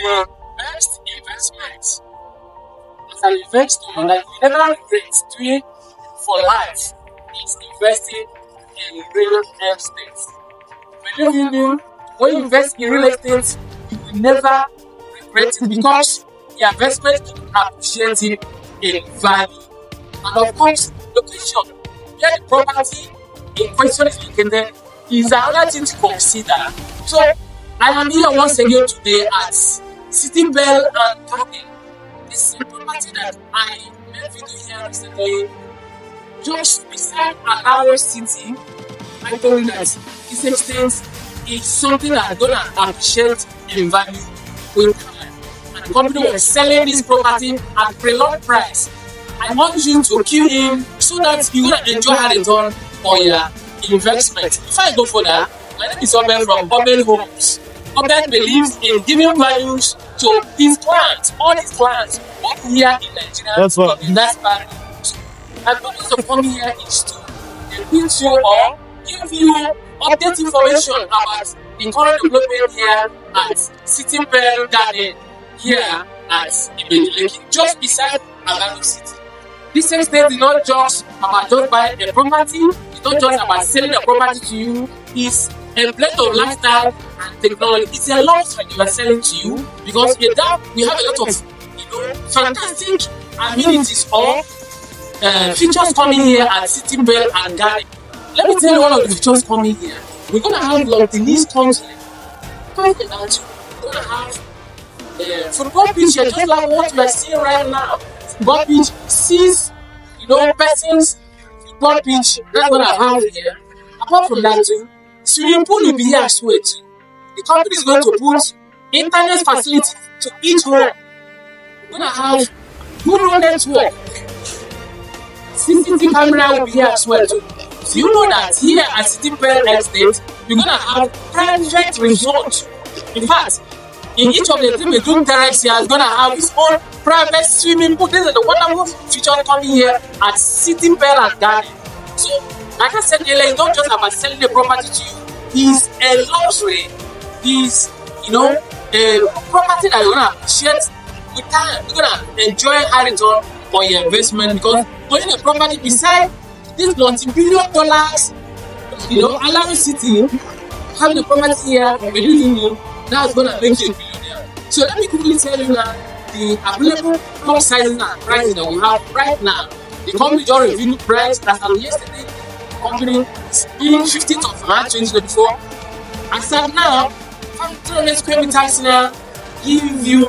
the best investment as an investor you never regret doing for life is investing in real estate. Believe me, when you invest in real estate, you will never regret it because the investment is appreciating in value. And of course, location, where the property in question is located, is another thing to consider. So, I am here once again today at City Pearl and talking This is a property that I made video here recently, just beside Alaro City. I told you that this extent is something that I'm gonna appreciate in value with time. And the company was selling this property at pre-launch price. I want you to queue him so that you will enjoy they done on your investment. If I go for that, my name is Obed from Obed Homes. Oben believes in giving values to his clients, all his clients, both here in Nigeria That's what- and in that part. My purpose of coming here is to equip you or give you update information about the current development here at City Bell Garden here at Ibedileki, just beside Alaro City. This estate is not just about just buying a property, it's not just about selling a property to you, it's a blend of lifestyle and technology. It's a luxury we are selling to you because in that we have a lot of you know fantastic amenities or uh, features coming here at City Pearl and Garden. Let me tell you one of the features coming here. We're gonna have. Quite a lot. We're gonna have uh, football pitch here, just like what we are seeing right now. Football pitch sees, you know, persons. Football pitch. That's what I have here. Apart from that, too, swimming pool will be here as well. The company is going to put internet facility to each home. We're gonna have good network. CCTV camera will be here as well too. So you know that here at City Pearl Estate, we're gonna have private resort. In fact, in each of the three bedroom terrace here is gonna have its own private swimming pool. This is the wonderful feature coming here at City Pearl and Garden. So, like I said earlier, it's not just about selling the property to you. It's a luxury. It's you know a property that you're gonna appreciate with time. You're gonna enjoy high return on your investment because owning a property beside this multi-billion dollars, you know, Alaro City, having a property here, believe me, that's gonna make you a billionaire. So let me quickly tell you now the available plot sizes and prices that we have right now. The company just revealed price as of yesterday. Is being 15th of March 2024. As of now, 500 square meters now give you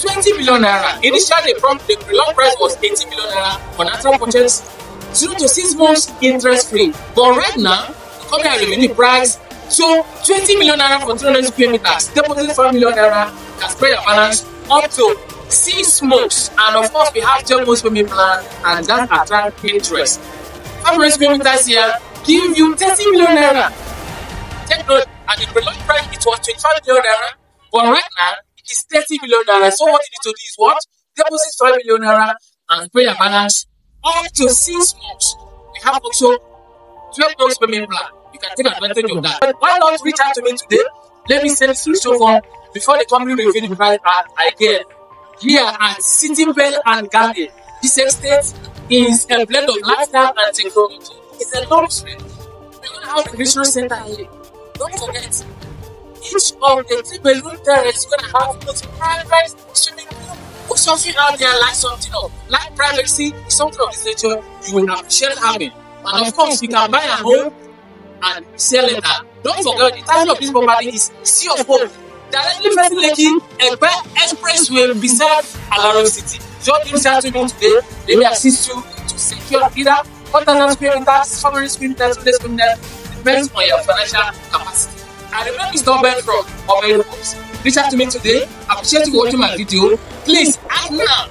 20 billion naira. Initially, prompt the pre-launch price was 80 billion naira for natural purchase, zero to six months interest free. But right now, the company reviewed the price. So 20 million naira for 200 square meters, deposit 5 million naira, can spread your balance up to six months. And of course, we have 12 months payment plan, and that attract interest. 500 square meters here give you 30 million naira. Take note, at the pre-launch price, it was 25 million naira, but right now, it is 30 million naira. So what you need to do is what? Deposit 5 million naira and pay your balance up to six months. We have also 12 months payment plan. You can take advantage of that. But why not reach out to me today? Let me send through so far before the company review the price again. Here at City Bell and Garden, this estate is a blend of lifestyle and technology. It's a luxury. We're gonna have a visual center here. Don't forget, each of the three bedroom terrace is gonna have both private swimming pool. Put something out there like something of like privacy, something of this nature you will appreciate having. And of course, you can buy a home and sell it. Don't forget the title of this property is C of O. Directly facing Lekki Egbe Expressway beside Alaro City. Reach out to me today. They will assist you to secure either 1,000 square meters, 500 square meters, 100 square meters, depends on your financial capacity. I remember Mr. Ben from Omen Homes. Reach out to me today. Appreciate you watching my video. Please act now.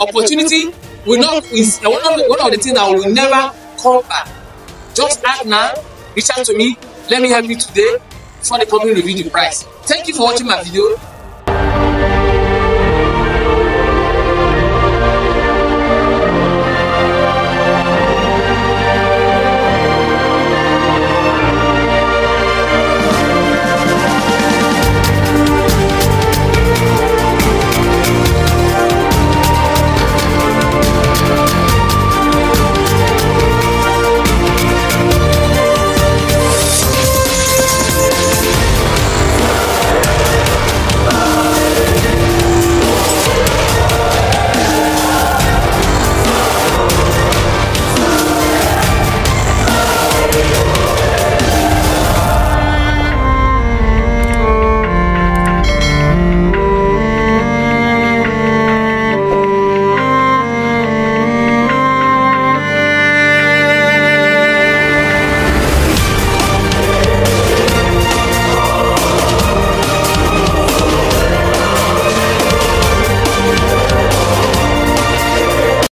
Opportunity will not is one of the, one of the things that will never come back. Just act now. Reach out to me. Let me help you today for the company review the price. Thank you for watching my video.